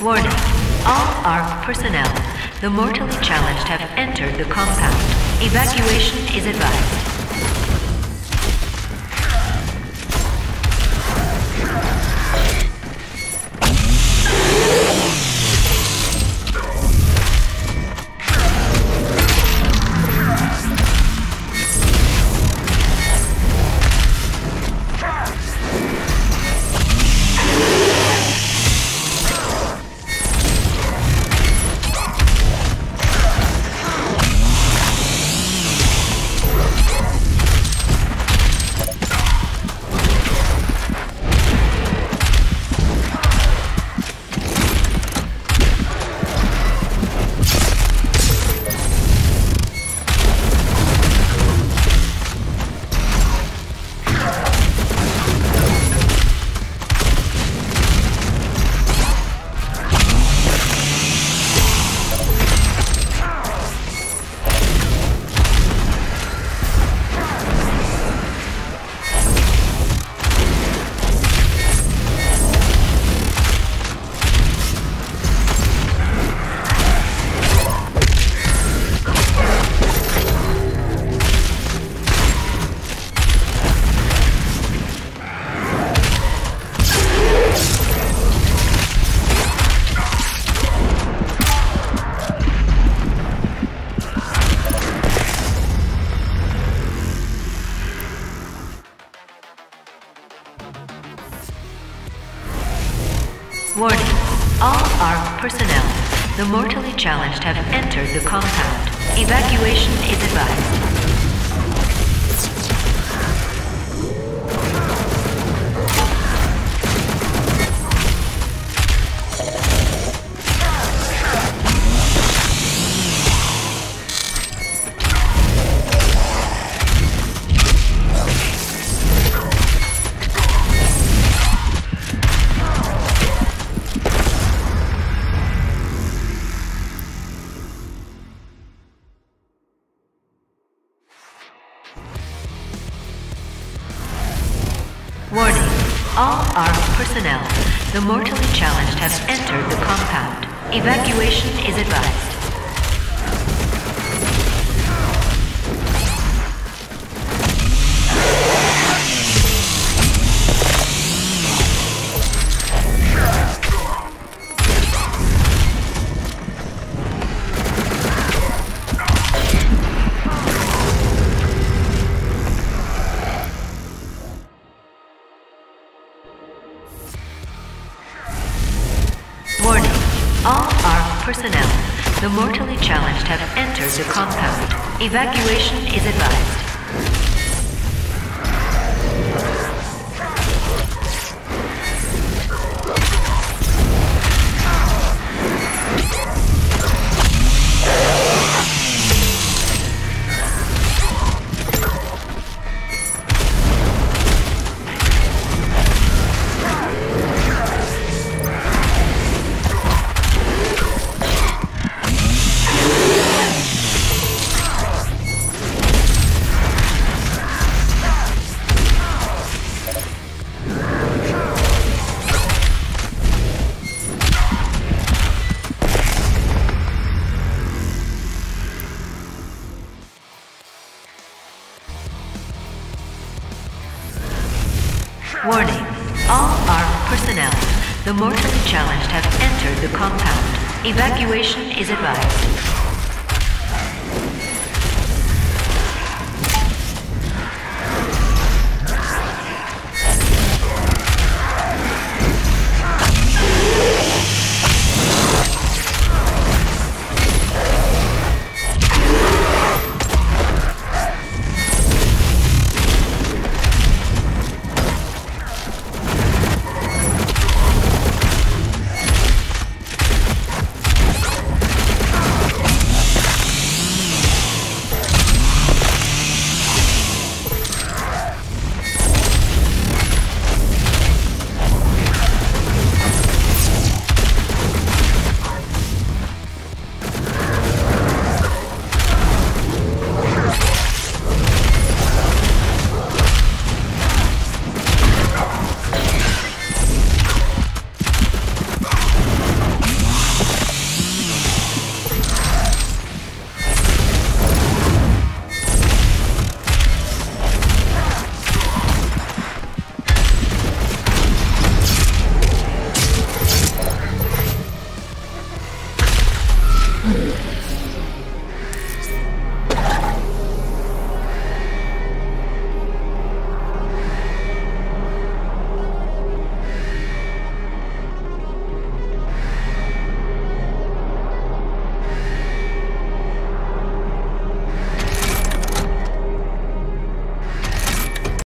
Warning. All ARC personnel, the mortally challenged have entered the compound. Evacuation is advised. Warning. All ARC personnel, the mortally challenged have entered the compound. Evacuation is advised. Warning. All ARC personnel, the mortally challenged have entered the compound. Evacuation is advised. All ARC personnel, the mortally challenged have entered the compound. Evacuation is advised. Warning. All ARC personnel, the mortally challenged have entered the compound. Evacuation is advised.